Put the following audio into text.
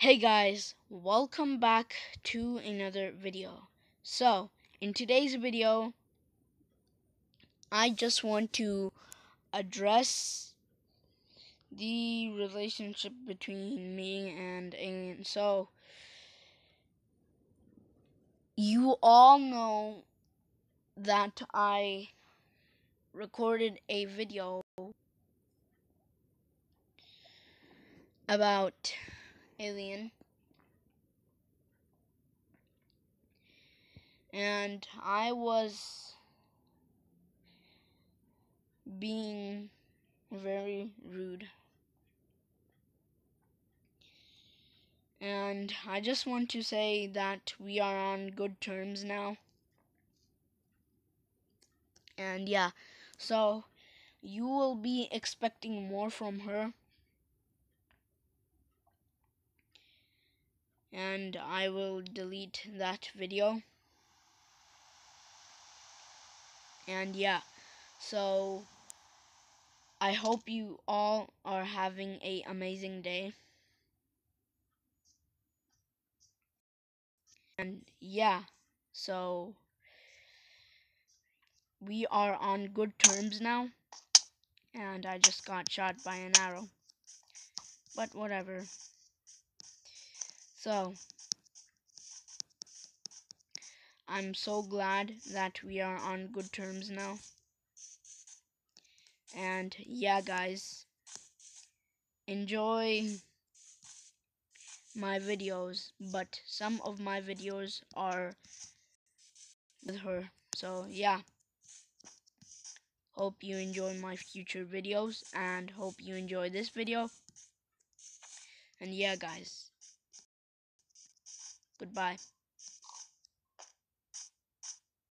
Hey guys, welcome back to another video. So, in today's video, I just want to address the relationship between me and Alien. So, you all know that I recorded a video about Alien. And I was being very rude. And I just want to say that we are on good terms now. And yeah, so you will be expecting more from her. And I will delete that video. And yeah, so I hope you all are having a amazing day. And yeah, so we are on good terms now. And I just got shot by an arrow. But whatever. So, I'm so glad that we are on good terms now. And yeah, guys, enjoy my videos, but some of my videos are with her. So yeah, hope you enjoy my future videos and hope you enjoy this video. And yeah, guys, goodbye.